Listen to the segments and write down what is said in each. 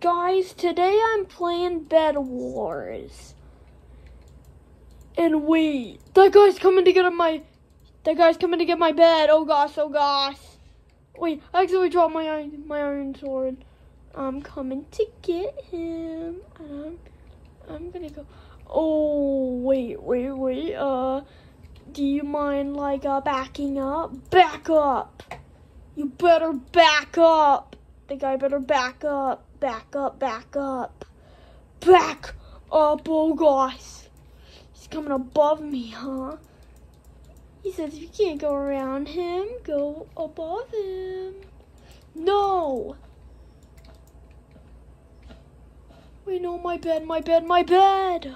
Guys, today I'm playing Bed Wars. And wait, that guy's coming to get my that guy's coming to get my bed. Oh gosh, oh gosh. Wait, I accidentally dropped my iron my iron sword. I'm coming to get him. I'm I'm gonna go Oh wait, wait, wait, uh do you mind like uh backing up? Back up! You better back up! The guy better back up. Back up, back up. Back up, oh gosh. He's coming above me, huh? He says if you can't go around him, go above him. No! Wait, no, my bed, my bed, my bed!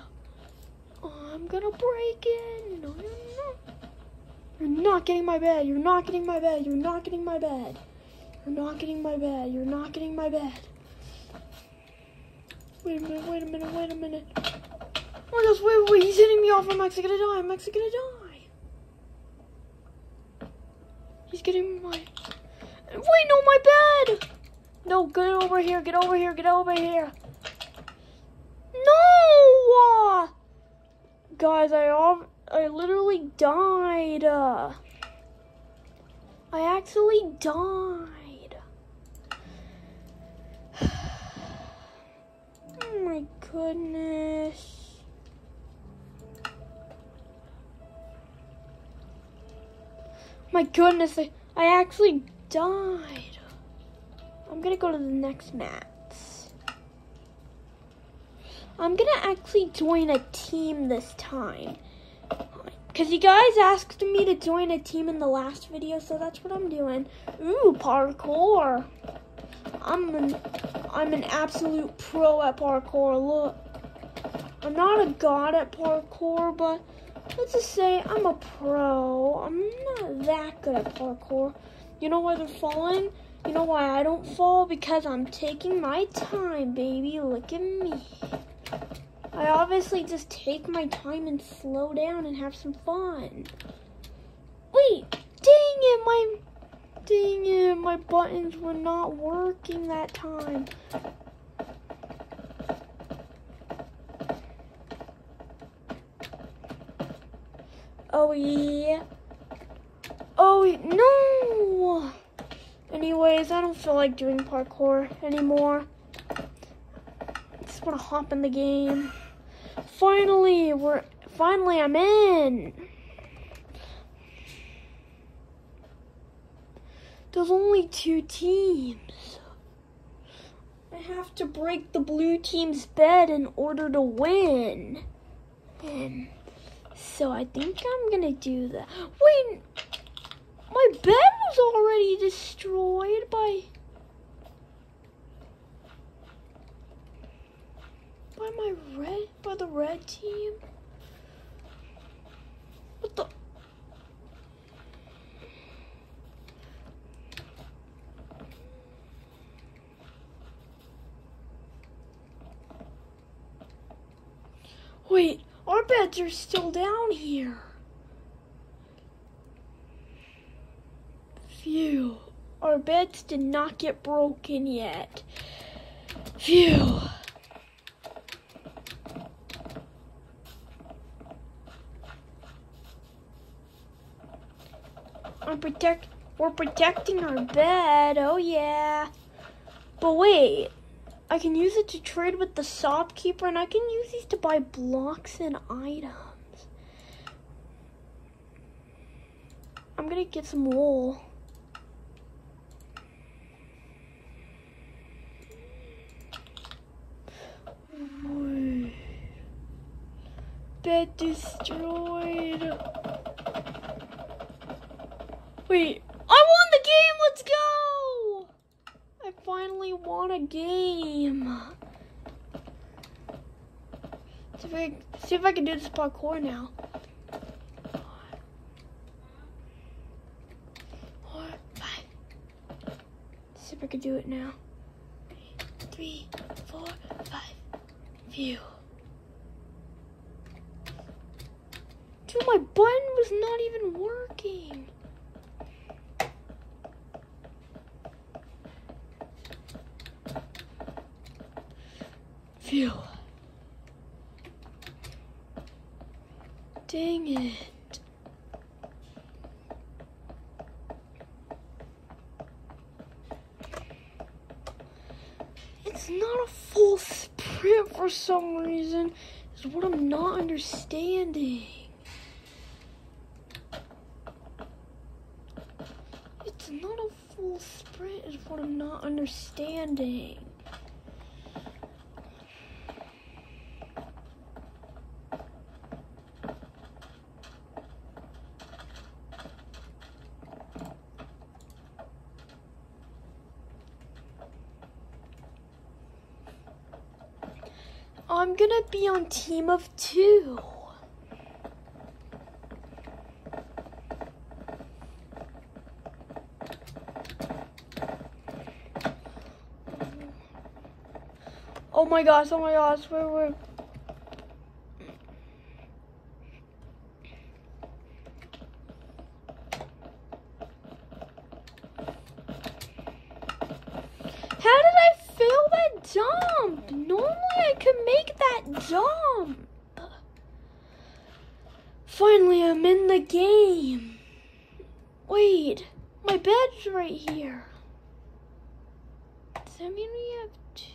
Oh, I'm gonna break in. No, no, no. You're not getting my bed. You're not getting my bed. You're not getting my bed. You're not getting my bed. You're not getting my bed. Wait a minute, wait a minute, wait a minute. Oh my gosh, wait, wait, he's hitting me off. I'm actually gonna die. I'm actually gonna die. He's getting my. Wait, no, my bed! No, get over here, get over here, get over here. No! Guys, I all, I literally died. I actually died. Oh my goodness. My goodness, I, I actually died. I'm gonna go to the next mats. I'm gonna actually join a team this time. Because you guys asked me to join a team in the last video, so that's what I'm doing. Ooh, parkour. I'm I'm an absolute pro at parkour. Look, I'm not a god at parkour, but let's just say I'm a pro. I'm not that good at parkour. You know why they're falling? You know why I don't fall? Because I'm taking my time, baby. Look at me. I obviously just take my time and slow down and have some fun. Wait, dang it, my dang it, my buttons were not working that time. Oh yeah. Oh no. Anyways, I don't feel like doing parkour anymore. I just want to hop in the game. Finally, we're finally I'm in. There's only two teams. I have to break the blue team's bed in order to win. So I think I'm gonna do that. Wait, my bed was already destroyed by by my red by the red team. What the? Wait, beds are still down here. Phew, our beds did not get broken yet. Phew. I'm protect we're protecting our bed, oh yeah. But wait, I can use it to trade with the shopkeeper and I can use these to buy blocks and items. I'm gonna get some wool. Bed destroyed. Wait, I won the game, let's go! I won a game. See if I, see if I can do this parkour now. Four, five. See if I can do it now. Three, four, five. Phew. Dude, my button was not even working. Phew. Dang it. It's not a full sprint for some reason. Is what I'm not understanding. It's not a full sprint is what I'm not understanding. I'm gonna be on team of two. Oh my gosh, oh my gosh, wait, wait. How did I fail that jump? Normally I could make that jump. Finally, I'm in the game. Wait, my bed's right here. Does that mean we have two?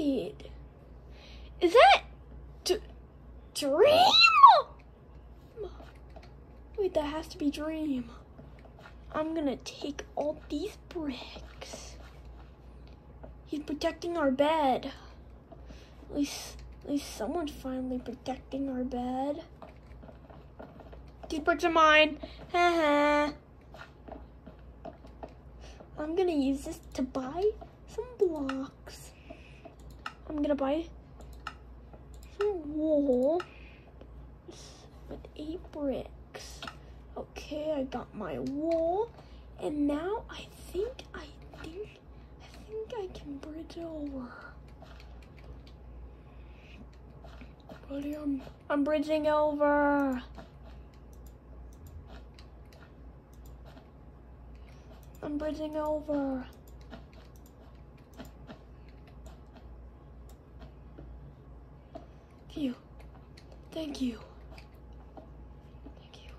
Is that d- dream? Wait, that has to be dream. I'm gonna take all these bricks. He's protecting our bed. At least, at least someone's finally protecting our bed. These bricks are mine. I'm gonna use this to buy some blocks. I'm gonna buy some wool with eight bricks. Okay, I got my wool, and now I think I think I think I can bridge over. Buddy, I'm I'm bridging over. I'm bridging over. Phew. Thank you. Thank you.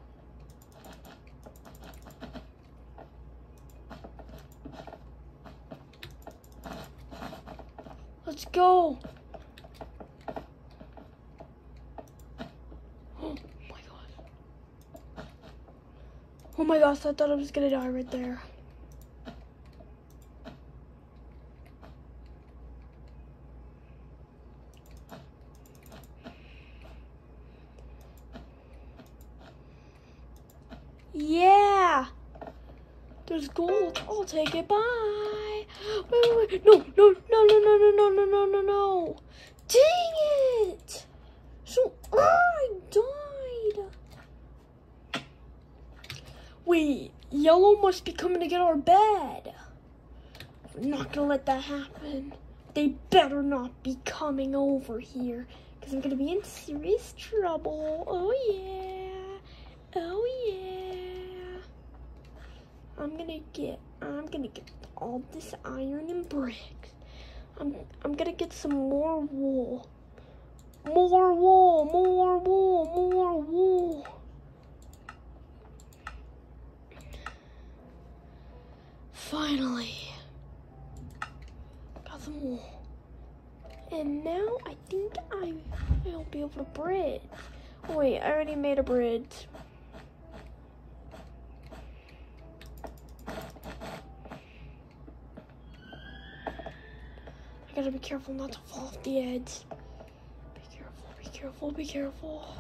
Let's go. Oh my gosh. Oh my gosh, I thought I was gonna die right there. Yeah. There's gold. I'll take it. Bye. Wait, wait, wait. No, no, no, no, no, no, no, no, no, no, no. Dang it. So I died. Wait, yellow must be coming to get our bed. We're not gonna let that happen. They better not be coming over here because I'm gonna be in serious trouble. Oh yeah. Oh yeah. I'm gonna get I'm gonna get all this iron and bricks. I'm I'm gonna get some more wool. More wool, more wool, more wool. Finally. Got some wool. And now I think I will be able to bridge. Wait, I already made a bridge. Gotta be careful not to fall off the edge. Be careful, be careful, be careful.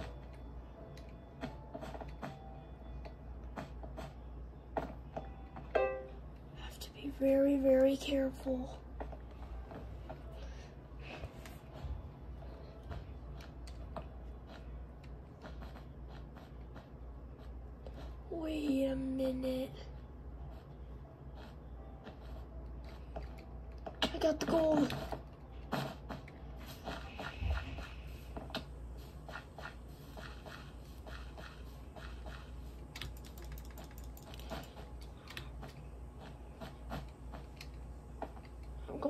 Have to be very, very careful. Wait a minute. I got the gold.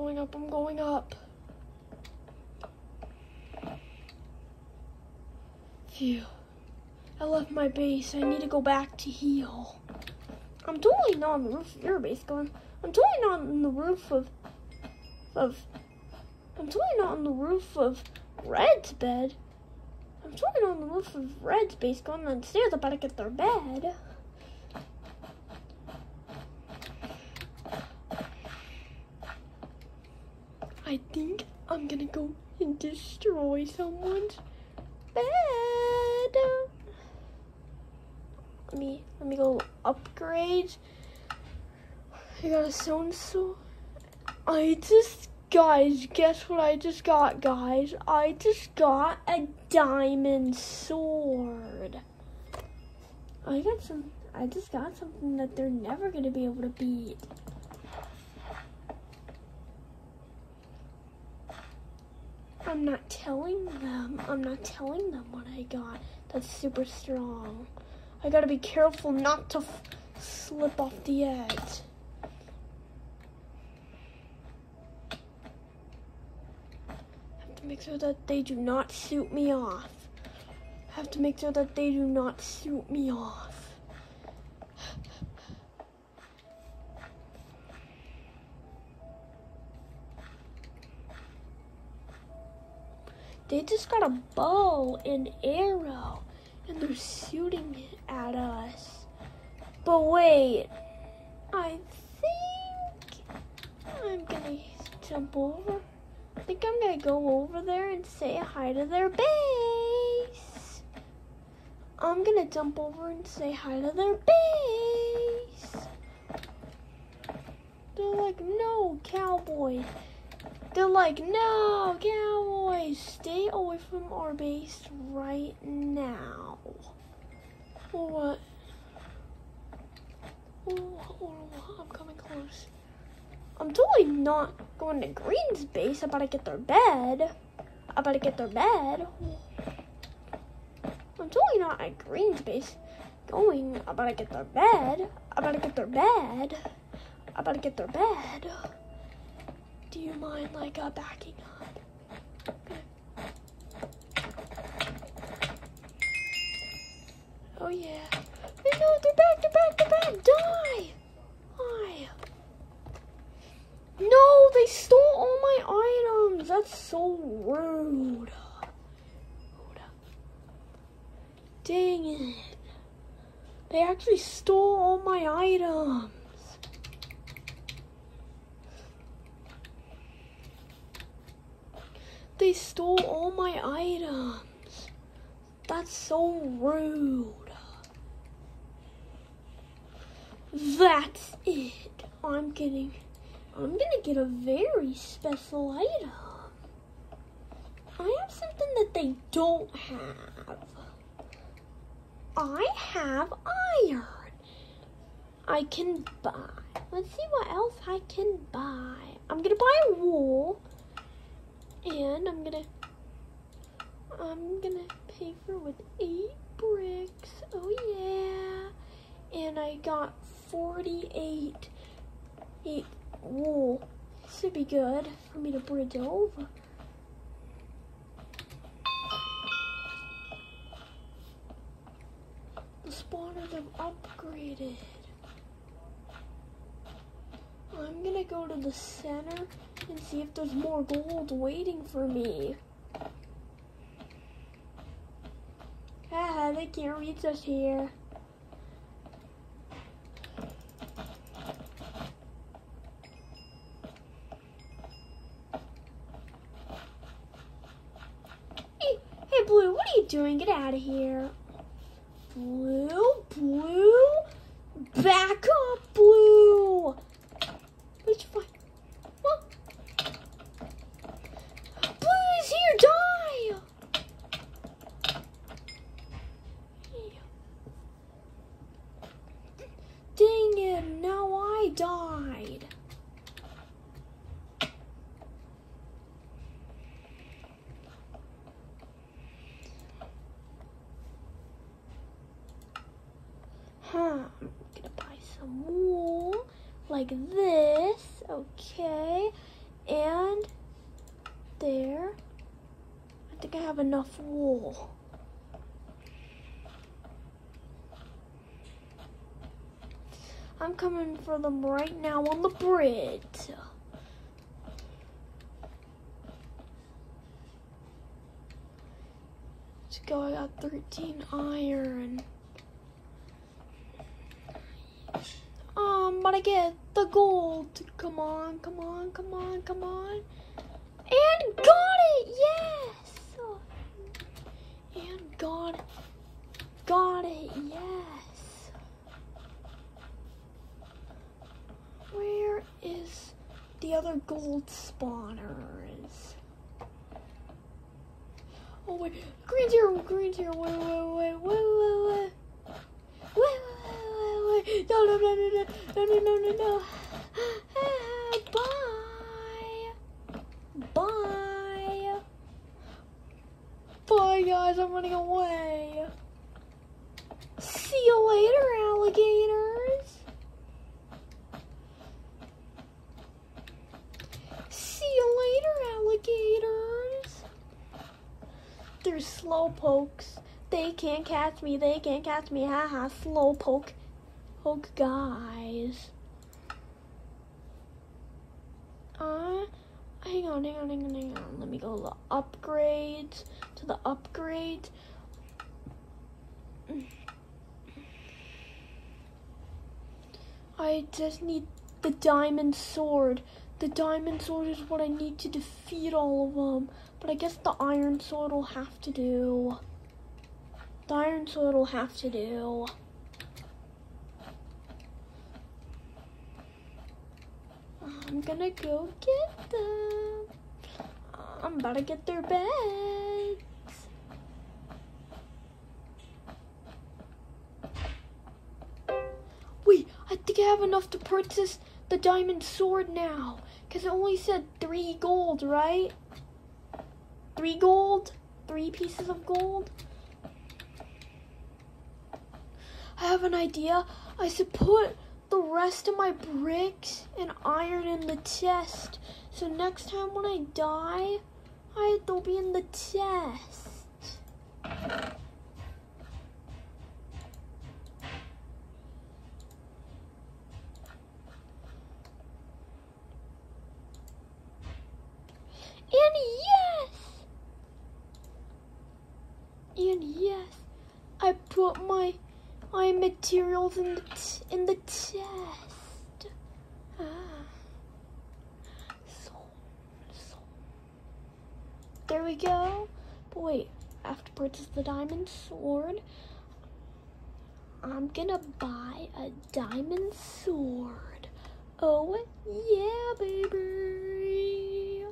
Going up, I'm going up. Phew. I left my base. I need to go back to heal. I'm totally not on the roof of your base going. I'm totally not on the roof of of I'm totally not on the roof of Red's bed. I'm totally not on the roof of Red's base going downstairs about to get their bed. I think I'm gonna go and destroy someone's bed. Let me let me go upgrade. I got a stone sword. I just guys, guess what I just got, guys? I just got a diamond sword. I got some I just got something that they're never gonna be able to beat. I'm not telling them. I'm not telling them what I got. That's super strong. I gotta be careful not to slip off the edge. I have to make sure that they do not shoot me off. I have to make sure that they do not shoot me off. They just got a bow and arrow and they're shooting at us. But wait, I think I'm gonna jump over. I think I'm gonna go over there and say hi to their base. I'm gonna jump over and say hi to their base. They're like, no, cowboy. They're like, no, cowboys, stay away from our base right now. What? Oh, I'm coming close. I'm totally not going to Green's base. I'm about to get their bed. About to get their bed. I'm totally not at Green's base. Going. About to get their bed. About to get their bed. About to get their bed. Do you mind like uh, backing up? Okay. Oh yeah. No, they're back, they're back, they're back. Die! Why? No, they stole all my items. That's so rude. Dang it. They actually stole all my items. They stole all my items. That's so rude. That's it. I'm getting, I'm gonna get a very special item. I have something that they don't have. I have iron. I can buy. Let's see what else I can buy. I'm gonna buy wool and I'm gonna I'm gonna pay for with eight bricks. Oh yeah. And I got 48 eight wool. This would be good for me to bridge over. The spawners have upgraded. I'm gonna go to the center and see if there's more gold waiting for me. Haha, they can't reach us here. Hey, hey, Blue, what are you doing? Get out of here. Blue, Blue, back up, Blue. Which one? What? Please, here, die! Dang it, now I died. Huh, I'm gonna buy some wool like this, okay? And there. I think I have enough wool. I'm coming for them right now on the bridge. Let's go, I got 13 iron. Um, but I get the gold. Come on, come on, come on, come on. And got it, yes! And got. Got it, yes. Where is the other gold spawners? Oh wait, green's here, wait, wait, wait, wait, wait, wait. Wait, wait, wait, wait, no, no, no, no, no, no, no, no, no, bye. Bye. Bye, guys, I'm running away. See you later, alligators. See you later, alligators. They're slow pokes. They can't catch me. They can't catch me. Haha, slow poke. Poke guys. Uh, hang on, hang on, hang on, hang on. Let me go to the upgrades. To the upgrades. I just need the diamond sword. The diamond sword is what I need to defeat all of them. But I guess the iron sword will have to do. The iron sword will have to do. I'm gonna go get them. I'm about to get their beds. Wait, I think I have enough to purchase the diamond sword now. Because it only said three gold, right? Three gold? Three pieces of gold? I have an idea. I should put the rest of my bricks and iron in the chest. So next time when I die, I they'll be in the chest. And yes! And yes, I put my materials in the in the chest. Ah. So, so. There we go. But wait, I have to purchase the diamond sword. I'm gonna buy a diamond sword. Oh yeah, baby.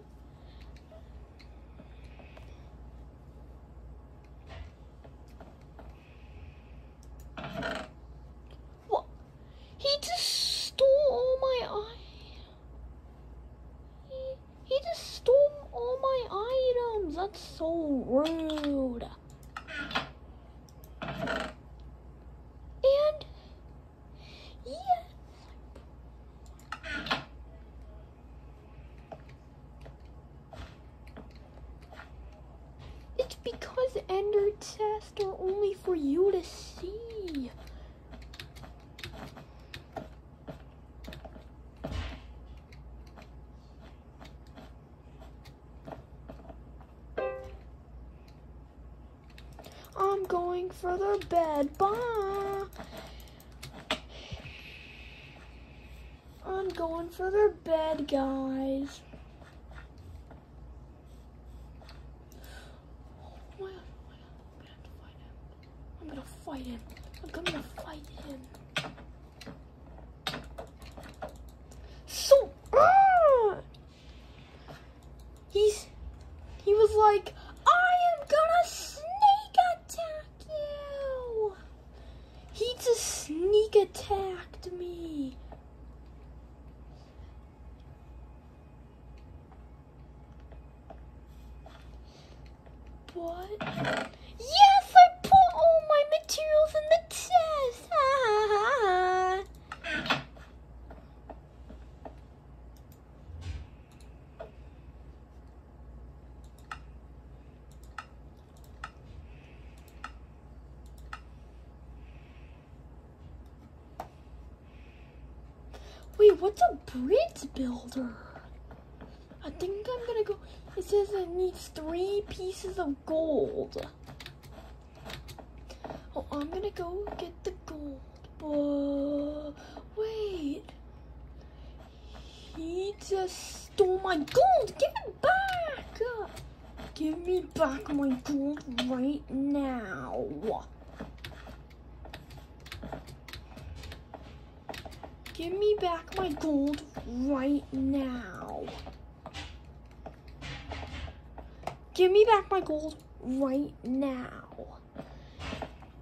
What? He just stole all my eye. He, he just stole all my items. That's so rude. And yes. It's because ender chests are only for you to see. I'm going for the bed. Bye. I'm going for their bed, guys. Oh my God, oh my God, I'm gonna have to fight him. I'm gonna fight him. I'm gonna fight him. So, ah! he's, he was like, I am gonna sneak attack you. He just sneak attacked me. What? Yes, I put all my materials in the chest. Wait, what's a I think I'm gonna go. It says it needs three pieces of gold. Oh, I'm gonna go get the gold. But wait. He just stole my gold. Give it back. Give me back my gold right now. Give me back my gold right now. Give me back my gold right now.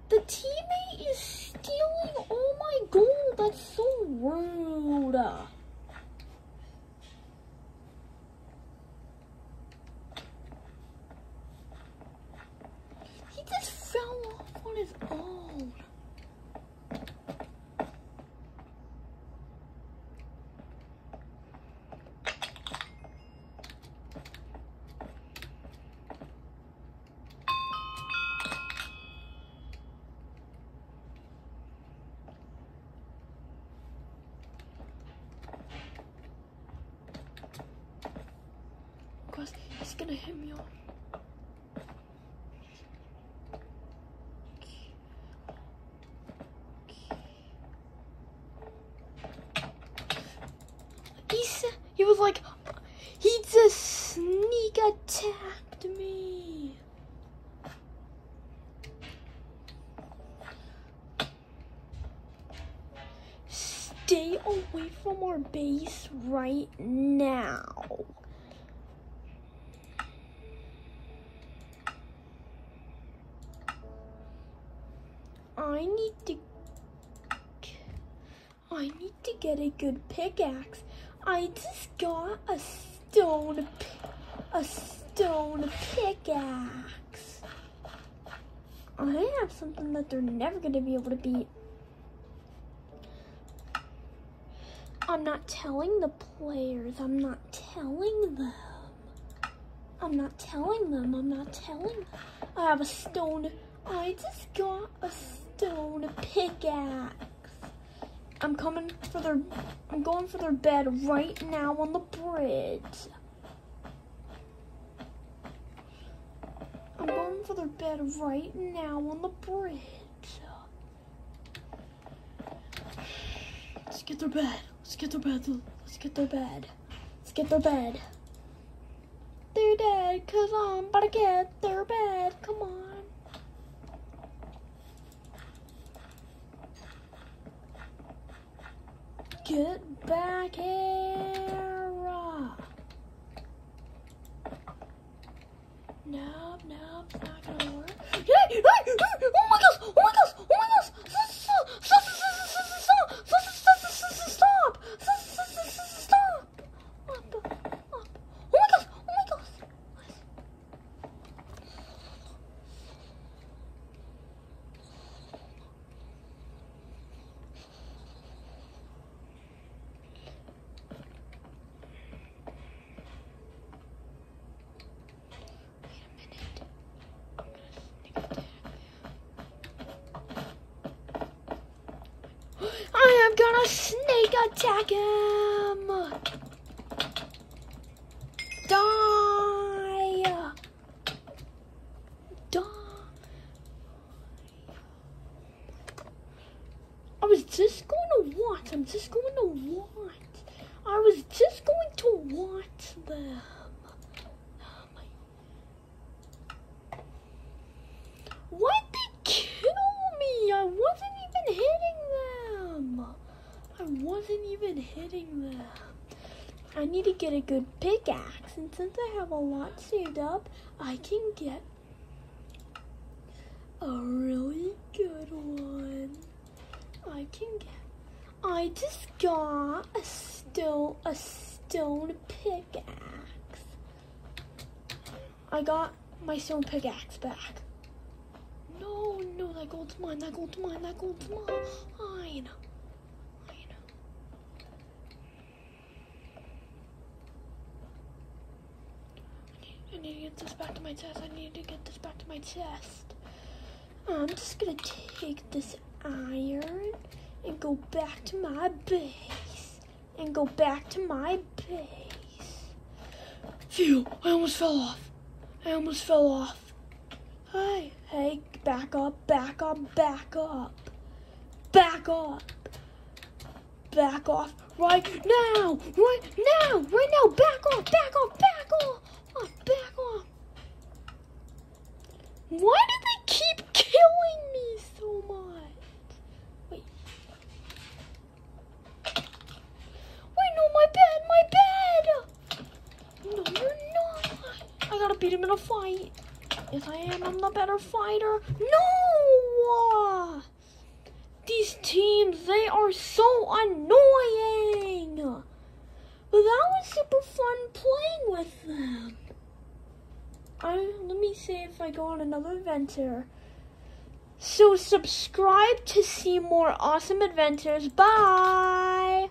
The teammate is stealing all my gold. That's so rude. He just fell off on his own. Because said, he was like, he just sneak attacked me. Stay away from our base right now. I need to I need to get a good pickaxe. I just got a stone a stone pickaxe. I have something that they're never going to be able to beat. I'm not telling the players. I'm not telling them. I'm not telling them. I'm not telling them. I have a stone. I just got a stone pickaxe. I'm coming for their. I'm going for their bed right now on the bridge. I'm going for their bed right now on the bridge. Let's get their bed. Let's get their bed. Let's get their bed. Let's get their bed. They're dead, cause I'm about to get their bed. Come on. Get back here. Nope, nope, it's not gonna work. snake attacking! Since I have a lot saved up, I can get a really good one. I can get. I just got a stone a stone pickaxe. I got my stone pickaxe back. No, no, that gold's mine, that gold's mine, that gold's mine. Mine. I need to get this back to my chest. I need to get this back to my chest. I'm just gonna take this iron and go back to my base and go back to my base. Phew, I almost fell off. I almost fell off. Hey, hey, back up, back up, back up. Back up. Back off right now, right now, right now, back off, back off, back off, back off. Why do they keep killing me so much? Wait. Wait, no, my bed, my bed! No, you're not. I gotta beat him in a fight. Yes, I am. I'm the better fighter. No! These teams, they are so annoying. But that was super fun playing with them. I, let me see if I go on another adventure. So subscribe to see more awesome adventures. Bye!